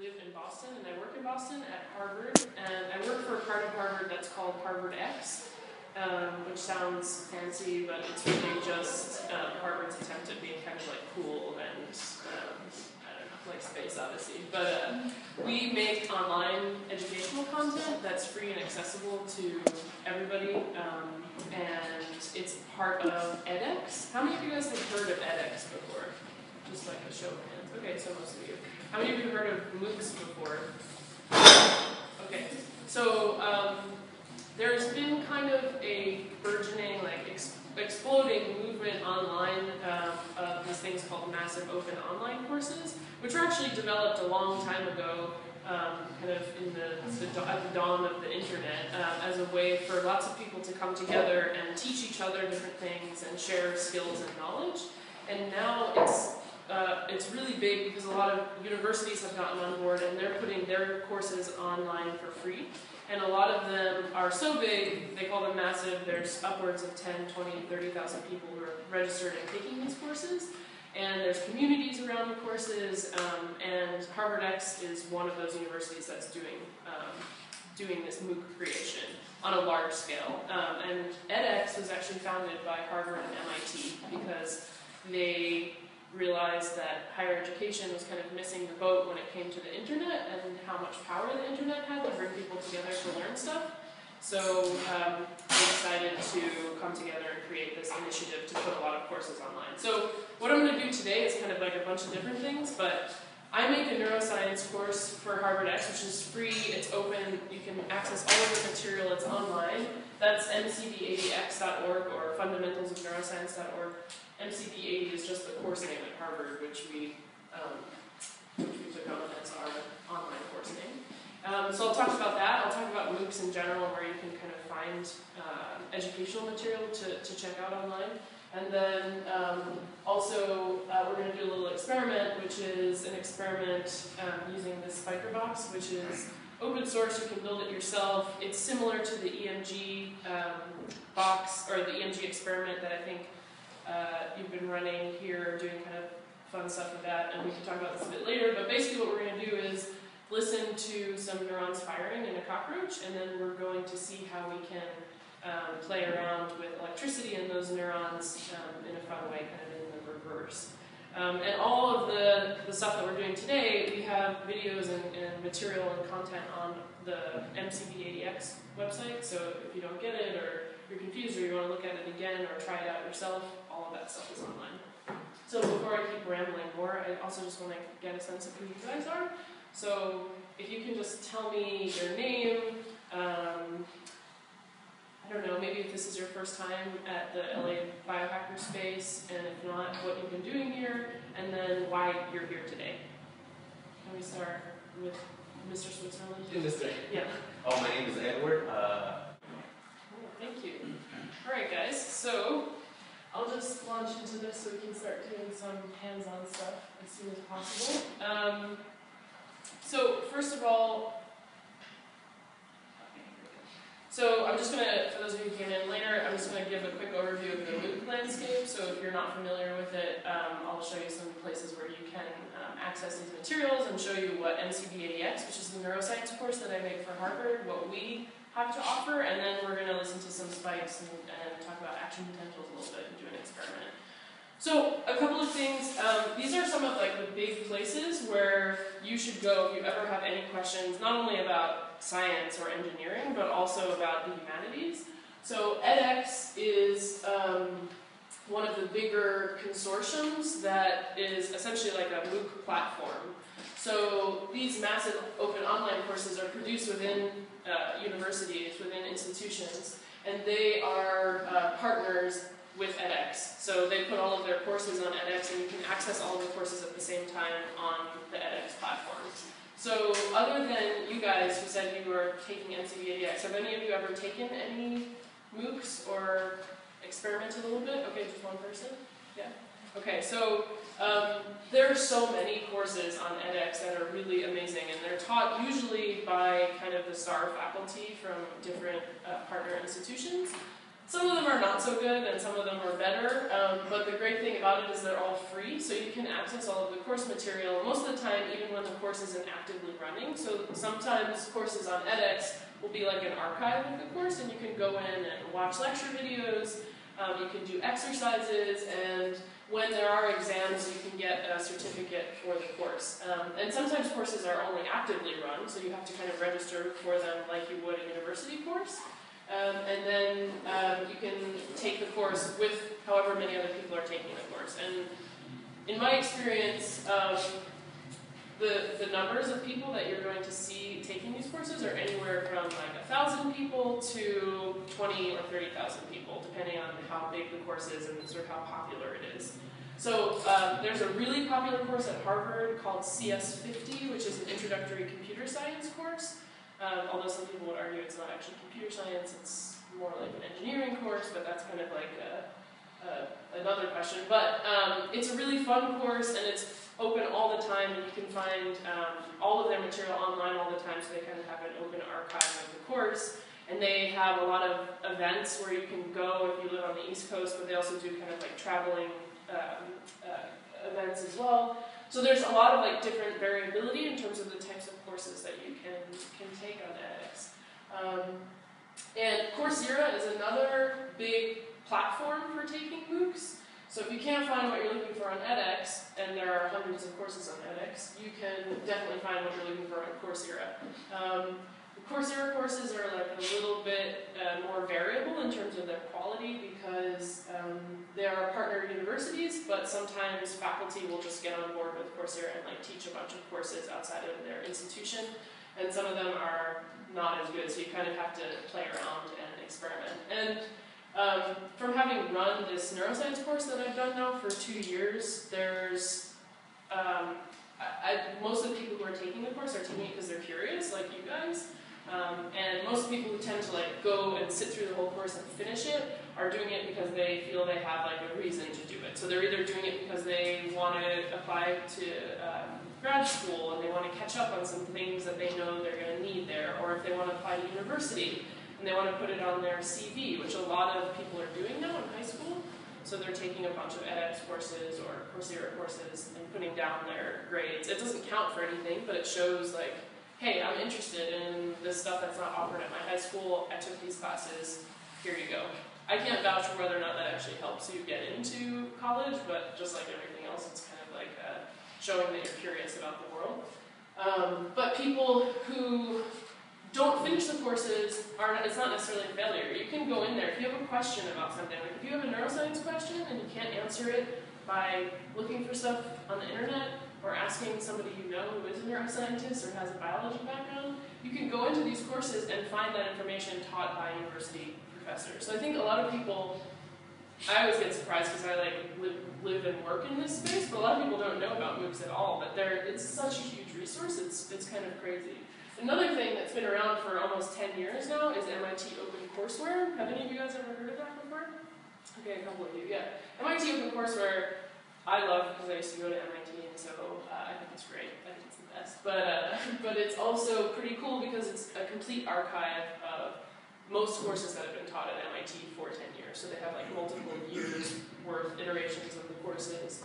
Boston, and I work in Boston at Harvard, and I work for a part of Harvard that's called Harvard X, um, which sounds fancy, but it's really just um, Harvard's attempt at being kind of like cool and um, I don't know, like Space Odyssey. But uh, we make online educational content that's free and accessible to everybody, um, and it's part of edX. How many of you guys have heard of edX before? Just like a show of hands. Okay, so most of you. How many of you have heard of MOOCs before? Okay, so um, there's been kind of a burgeoning, like ex- exploding movement online um, of these things called massive open online courses, which were actually developed a long time ago, um, kind of in the, the, at the dawn of the internet, uh, as a way for lots of people to come together and teach each other different things and share skills and knowledge. And now it's uh, it's really big because a lot of universities have gotten on board and they're putting their courses online for free. And a lot of them are so big, they call them massive. There's upwards of 10, 20, 30,000 people who are registered and taking these courses. And there's communities around the courses, um, and Harvard X is one of those universities that's doing um, doing this MOOC creation on a large scale. Um, and edX was actually founded by Harvard and MIT because they realized that higher education was kind of missing the boat when it came to the internet and how much power the internet had to bring people together to learn stuff. So um, decided to come together and create this initiative to put a lot of courses online. So what I'm going to do today is kind of like a bunch of different things, but I make a neuroscience course for Harvard X, which is free, it's open, you can access all of the material, it's online. That's mcb80x.org or fundamentalsofneuroscience.org. MCB80 is just the course name at Harvard, which we, um, which we took on as our online course name. Um, so I'll talk about that. I'll talk about MOOCs in general, where you can kind of find uh, educational material to, to check out online. And then um, also, uh, we're going to do a little experiment, which is an experiment um, using this SpikerBox, which is open source. You can build it yourself. It's similar to the EMG um, box or the EMG experiment that I think uh, you've been running here, doing kind of fun stuff with that, and we can talk about this a bit later. But basically, what we're going to do is listen to some neurons firing in a cockroach, and then we're going to see how we can um, play around with electricity in those neurons um, in a fun way, kind of in the reverse. Um, and all of the, the stuff that we're doing today, we have videos and, and material and content on the MCB80X website. So if you don't get it, or you're confused, or you want to look at it again, or try it out yourself, all of that stuff is online. So before I keep rambling more, I also just want to get a sense of who you guys are. So if you can just tell me your name, um, I don't know, maybe if this is your first time at the LA Biohacker Space, and if not, what you've been doing here, and then why you're here today. Can we start with Mr. Switzerland? Mr. Yeah. Oh, my name is Edward. Uh, Oh, thank you. All right, guys. So I'll just launch into this so we can start doing some hands-on stuff as soon as possible. Um, so first of all, so I'm just gonna, for those of you who came in later, I'm just gonna give a quick overview of the MOOC landscape. So if you're not familiar with it, um, I'll show you some places where you can um, access these materials and show you what MCB80X, which is the neuroscience course that I make for Harvard, what we have to offer, and then we're gonna listen to some spikes and, and talk about action potentials a little bit and do an experiment. So a couple of things. Um, these are some of like the big places where you should go if you ever have any questions, not only about science or engineering, but also about the humanities. So edX is um, one of the bigger consortiums that is essentially like a MOOC platform. So these massive open online courses are produced within uh, universities, within institutions, and they are uh, partners with edX. So they put all of their courses on edX, and you can access all of the courses at the same time on the edX platform. So other than you guys who said you were taking MCB80X, have any of you ever taken any MOOCs or experimented a little bit? Okay, just one person? Yeah? Okay, so um, there are so many courses on edX that are really amazing, and they're taught usually by kind of the star faculty from different uh, partner institutions. Some of them are not so good and some of them are better, um, but the great thing about it is they're all free, so you can access all of the course material most of the time, even when the course isn't actively running. So sometimes courses on edX will be like an archive of the course, and you can go in and watch lecture videos, um, you can do exercises, and when there are exams, you can get a certificate for the course. Um, and sometimes courses are only actively run, so you have to kind of register for them like you would a university course. Um, and then um, you can take the course with however many other people are taking the course. And in my experience, um, the, the numbers of people that you're going to see taking these courses are anywhere from like a thousand people to 20 or 30,000 people, depending on how big the course is and sort of how popular it is. So um, there's a really popular course at Harvard called CS50, which is an introductory computer science course. Um, although some people would argue it's not actually computer science, it's more like an engineering course, but that's kind of like a, a, another question. But um, it's a really fun course and it's open all the time and you can find um, all of their material online all the time so they kind of have an open archive of the course. And they have a lot of events where you can go if you live on the East Coast, but they also do kind of like traveling um, uh, events as well. So there's a lot of like different variability in terms of the types of courses that you can, can take on edX. Um, and Coursera is another big platform for taking MOOCs. So if you can't find what you're looking for on edX, and there are hundreds of courses on edX, you can definitely find what you're looking for on Coursera. Coursera courses are like a little bit uh, more variable in terms of their quality because um, they are partner universities, but sometimes faculty will just get on board with Coursera and like teach a bunch of courses outside of their institution, and some of them are not as good, so you kind of have to play around and experiment. And um, from having run this neuroscience course that I've done now for two years, there's um, I, I, most of the people who are taking the course are taking it because they're curious, like you guys. Um, and most people who tend to like go and sit through the whole course and finish it are doing it because they feel they have like a reason to do it. So they're either doing it because they want to apply to um, grad school and they want to catch up on some things that they know they're going to need there, or if they want to apply to university and they want to put it on their CV, which a lot of people are doing now in high school. So they're taking a bunch of edX courses or Coursera courses and putting down their grades. It doesn't count for anything, but it shows like hey, I'm interested in this stuff that's not offered at my high school, I took these classes, here you go. I can't vouch for whether or not that actually helps you get into college, but just like everything else, it's kind of like uh, showing that you're curious about the world. Um, but people who don't finish the courses are it's not necessarily a failure. You can go in there if you have a question about something. Like if you have a neuroscience question and you can't answer it by looking for stuff on the internet, or asking somebody you know who is a neuroscientist or has a biology background, you can go into these courses and find that information taught by university professors. So I think a lot of people, I always get surprised because I like live, live and work in this space, but a lot of people don't know about MOOCs at all. But they're, it's such a huge resource, it's, it's kind of crazy. Another thing that's been around for almost 10 years now is MIT OpenCourseWare. Have any of you guys ever heard of that before? Okay, a couple of you, yeah. MIT OpenCourseWare I love because I used to go to MIT, and so uh, I think it's great. I think it's the best. But uh, but it's also pretty cool because it's a complete archive of most courses that have been taught at MIT for 10 years. So they have like multiple years worth iterations of the courses.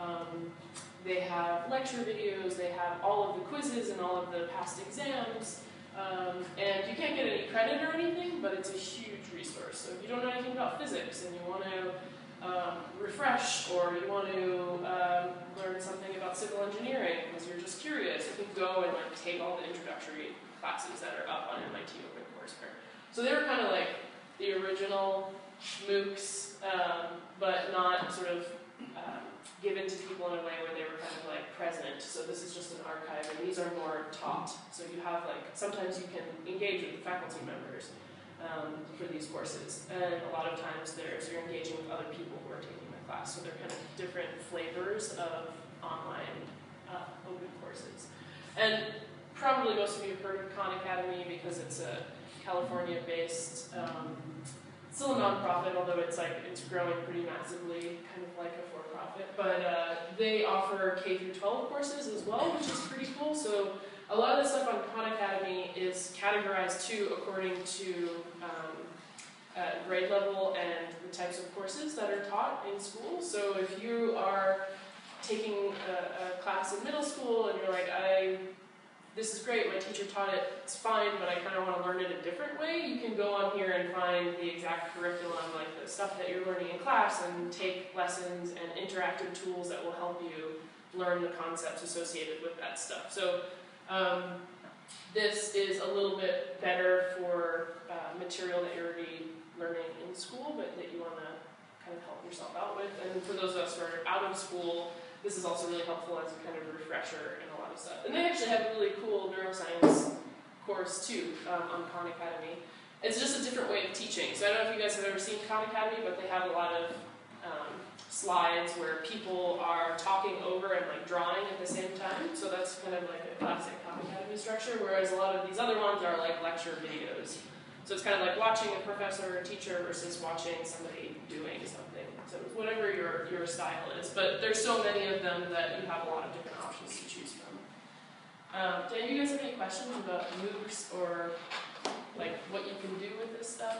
Um, they have lecture videos. They have all of the quizzes and all of the past exams. Um, and you can't get any credit or anything, but it's a huge resource. So if you don't know anything about physics and you want to um, refresh or you want to um, learn something about civil engineering because you're just curious, you can go and like take all the introductory classes that are up on MIT OpenCourseWare. So they were kind of like the original MOOCs, um, but not sort of um, given to people in a way where they were kind of like present. So this is just an archive, and these are more taught. So you have like sometimes you can engage with the faculty members um, for these courses. And a lot of times there's you're engaging with other people who are taking the class, so they're kind of different flavors of online uh, open courses. And probably most of you have heard of Khan Academy because it's a California-based, um, still a nonprofit, although it's like it's growing pretty massively, kind of like a for-profit. But uh, they offer K through 12 courses as well, which is pretty cool. So a lot of the stuff on Khan Academy is categorized too according to um, uh, grade level and the types of courses that are taught in school. So if you are taking a, a class in middle school and you're like, I, this is great, my teacher taught it, it's fine, but I kind of want to learn it a different way, you can go on here and find the exact curriculum, like the stuff that you're learning in class, and take lessons and interactive tools that will help you learn the concepts associated with that stuff. So um, this is a little bit better for uh, material that you're already learning in school, but that you want to kind of help yourself out with. And for those of us who are out of school, this is also really helpful as a kind of refresher in a lot of stuff. And they actually have a really cool neuroscience course too um, on Khan Academy. It's just a different way of teaching. So I don't know if you guys have ever seen Khan Academy, but they have a lot of slides where people are talking over and like drawing at the same time. So that's kind of like a classic Khan Academy structure. Whereas a lot of these other ones are like lecture videos. So it's kind of like watching a professor or teacher versus watching somebody doing something. So whatever your, your style is. But there's so many of them that you have a lot of different options to choose from. Um, do you guys have any questions about MOOCs or like what you can do with this stuff?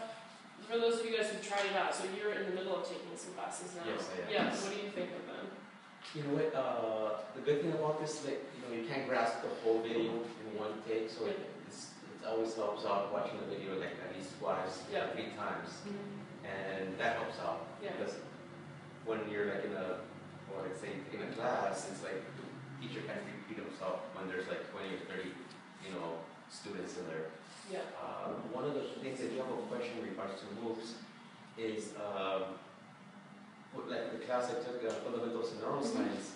For those of you guys who've tried it out, so you're in the middle of taking some classes now. Yes, I am. Yeah, what do you think of them? You know what? Uh, the good thing about this, like you know, you can't grasp the whole video in one take, so it, it's, it always helps out watching the video like at least twice, yeah. three times, mm -hmm. and that helps out yeah. because when you're like in a, or let's say in a class, it's like teacher can repeat himself when there's like 20 or 30 regards to MOOCs is, um, what- like the class I took, uh, fundamentals in neuroscience,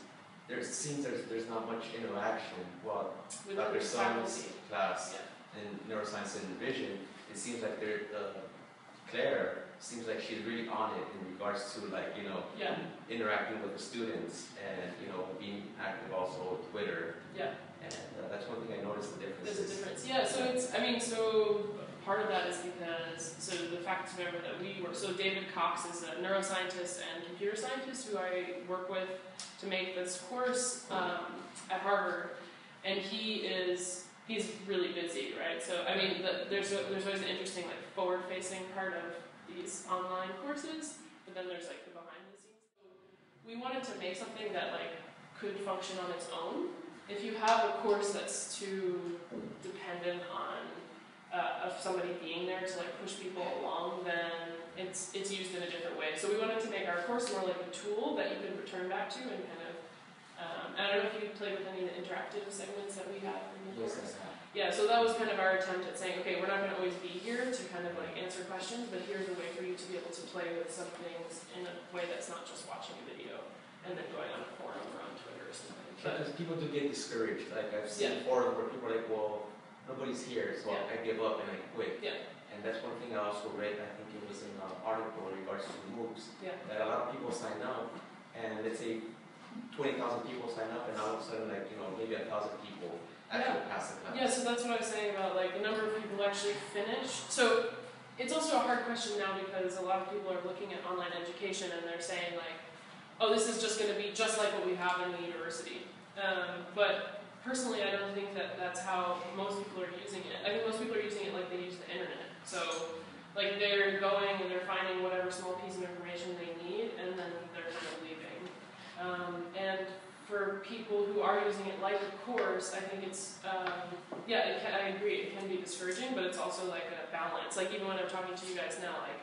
there seems there's, there's not much interaction. Well, With Dr. faculty. class Yeah. in neuroscience and vision, it seems like they're, uh, Claire seems like she's really on it in regards to like, you know, Yeah, interacting with the students and, you know, being active also with Twitter. yeah. And uh, that's one thing I noticed the difference. There's a difference. Yeah, so it's, I mean, so part of that is because, so the faculty member that we work, so David Cox is a neuroscientist and computer scientist who I work with to make this course um, at Harvard. And he is, he's really busy, right? So, I mean, the, there's, a, there's always an interesting, like, forward facing part of these online courses, but then there's, like, the behind the scenes. So we wanted to make something that, like, could function on its own if you have a course that's too dependent on uh, of somebody being there to like push people along, then it's it's used in a different way. So we wanted to make our course more like a tool that you could return back to and kind of. Um, I don't know if you played with any of the interactive segments that we have in the course. I. Yeah, so that was kind of our attempt at saying, okay, we're not going to always be here to kind of like answer questions, but here's a way for you to be able to play with some things in a way that's not just watching a video and then going on a forum or on Twitter or something. Because people do get discouraged. Like I've seen Yeah. forums where people are like, well, nobody's here, so Yeah. I give up and I quit. Yeah. And that's one thing I also read. I think it was in an article in regards to MOOCs yeah. that a lot of people sign up, and let's say twenty thousand people sign up, and all of a sudden, like you know, maybe a thousand people actually pass the class. Yeah, so that's what I was saying about like the number of people actually finish. So it's also a hard question now because a lot of people are looking at online education and they're saying like, oh, this is just going to be just like what we have in the university. Um, but personally, I don't think that that's how most people are using it. I think most people are using it like they use the internet. So like they're going and they're finding whatever small piece of information they need and then they're kind of leaving. Um, and for people who are using it like a course, I think it's, um, yeah, it can, I agree, it can be discouraging, but it's also like a balance. Like even when I'm talking to you guys now, like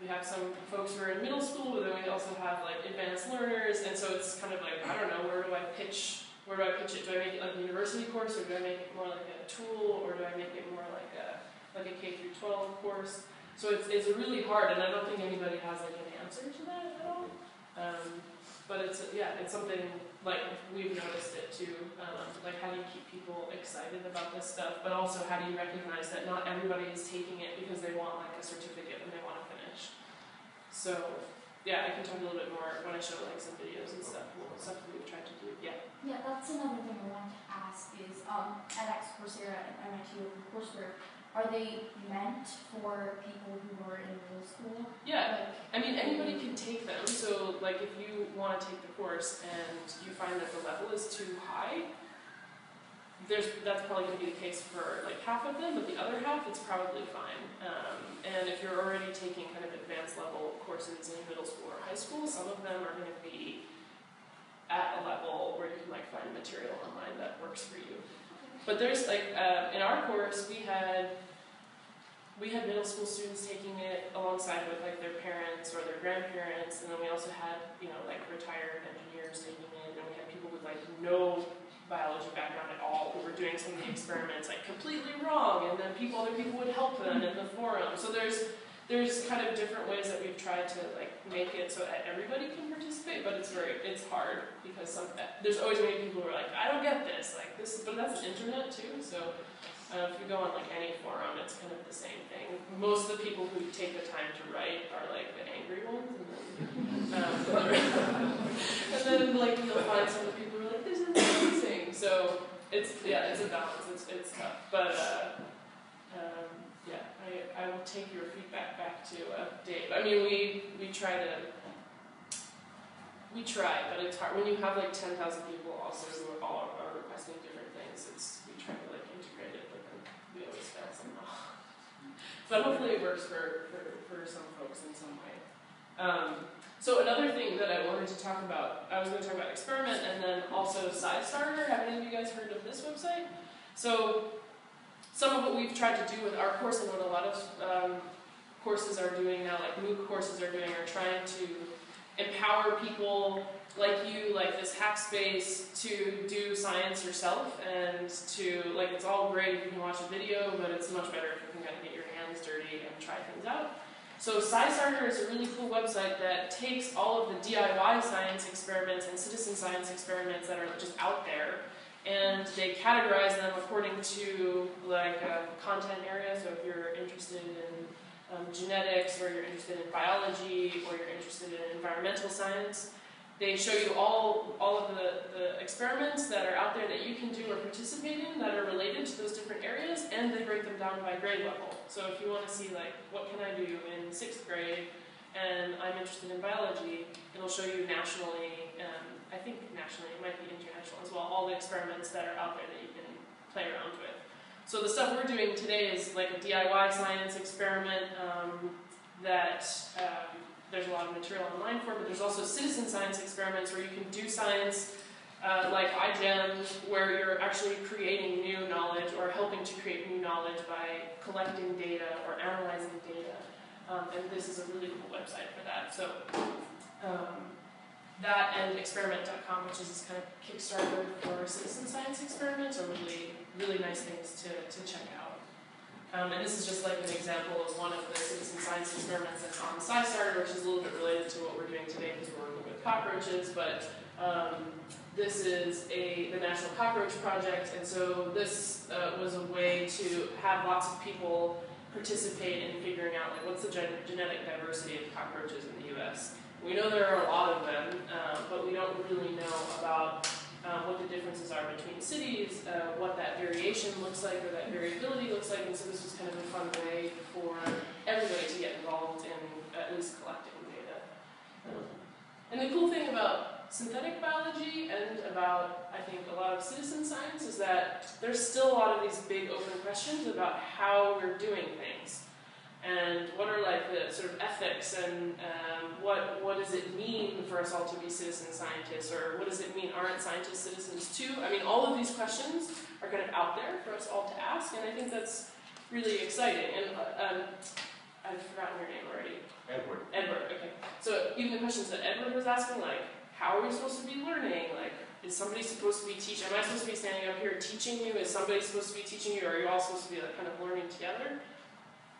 we have some folks who are in middle school, but then we also have like advanced learners, and so it's kind of like, I don't know, where do I pitch, where do I pitch it? Do I make it like a university course, or do I make it more like a tool, or do I make it more like a, like a K through 12 course? So it's, it's really hard, and I don't think anybody has like an answer to that at all. Um, but it's yeah, it's something like we've noticed it too. Um, like how do you keep people excited about this stuff, but also how do you recognize that not everybody is taking it because they want like a certificate and they want to finish. So yeah, I can talk a little bit more when I show like some videos and stuff. Stuff that we've tried to do. Yeah. Yeah, that's another thing I wanted to ask is, um, edX, Coursera, and MIT Open Courseware, are they meant for people who are in middle school? Yeah. Like, I mean, anybody can take them. So, like, if you want to take the course and you find that the level is too high, there's that's probably going to be the case for like half of them, but the other half it's probably fine. Um, and if you're already taking kind of advanced level courses in middle school or high school, some of them are going to be at a level where you can like find material online that works for you. But there's like uh, in our course we had we had middle school students taking it alongside with like their parents or their grandparents, and then we also had you know like retired engineers taking it, and we had people with like no biology background at all who were doing some of the experiments like completely wrong, and then people other people would help them in the forum. So there's there's kind of different ways that we've tried to like make it so that everybody can participate, but it's very it's hard because some there's always many people who are like I don't get this like this, but that's internet too, so. Uh, if you go on like any forum, it's kind of the same thing. Most of the people who take the time to write are like the angry ones, and then, um, and then like you'll find some of the people who are like, "This is amazing." So it's yeah, it's a balance. It's it's tough, but uh, um, yeah, I I will take your feedback back to uh, Dave. I mean, we we try to. We try, but it's hard when you have like ten thousand people also who are all are requesting different things. It's we try to like integrate it, but then we always fail somehow. But hopefully it works for, for, for some folks in some way. Um, so another thing that I wanted to talk about, I was going to talk about experiment and then also SciStarter. Have any of you guys heard of this website? So some of what we've tried to do with our course and what a lot of um, courses are doing now, like MOOC courses are doing, are trying to empower people like you, like this hack space, to do science yourself and to, like, it's all great if you can watch a video, but it's much better if you can kind of get your hands dirty and try things out. So SciStarter is a really cool website that takes all of the DIY science experiments and citizen science experiments that are just out there, and they categorize them according to like a content area. So if you're interested in um, genetics, or you're interested in biology, or you're interested in environmental science, they show you all, all of the, the experiments that are out there that you can do or participate in that are related to those different areas, and they break them down by grade level. So if you want to see, like, what can I do in sixth grade, and I'm interested in biology, it'll show you nationally, um, I think nationally, it might be international as well, all the experiments that are out there that you can play around with. So the stuff we're doing today is like a DIY science experiment um, that um, there's a lot of material online for, but there's also citizen science experiments where you can do science uh, like iGEM, where you're actually creating new knowledge or helping to create new knowledge by collecting data or analyzing data. Um, and this is a really cool website for that. So um, that and experiment.com, which is this kind of Kickstarter for citizen science experiments, are really, really nice things to, to check out. Um, and this is just like an example of one of the citizen science experiments that's on SciStarter, which is a little bit related to what we're doing today because we're working with cockroaches. But um, this is a the National Cockroach Project, and so this uh, was a way to have lots of people participate in figuring out like what's the gen- genetic diversity of cockroaches in the U.S. We know there are a lot of them, uh, but we don't really know about um, what the differences are between cities, uh, what that variation looks like or that variability looks like, and so this was kind of a fun way for everybody to get involved in at least collecting data. And the cool thing about synthetic biology and about, I think, a lot of citizen science is that there's still a lot of these big open questions about how we're doing things and what are like the sort of ethics and um, what what does it mean for us all to be citizen scientists or what does it mean aren't scientists citizens too? I mean all of these questions are kind of out there for us all to ask and i think that's really exciting. And uh, um, i've forgotten your name already. Edward. edward okay. So even the questions that edward was asking like how are we supposed to be learning? Like is somebody supposed to be teaching am i supposed to be standing up here teaching you? Is somebody supposed to be teaching you? Or are you all supposed to be like kind of learning together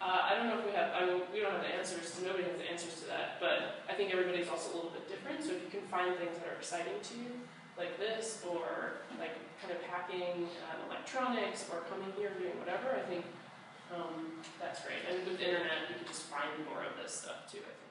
uh, I don't know if we have, I mean, we don't have the answers, nobody has the answers to that, but I think everybody's also a little bit different, so if you can find things that are exciting to you, like this, or like kind of hacking um, electronics, or coming here and doing whatever, I think um, that's great. And with the internet, you can just find more of this stuff too, I think.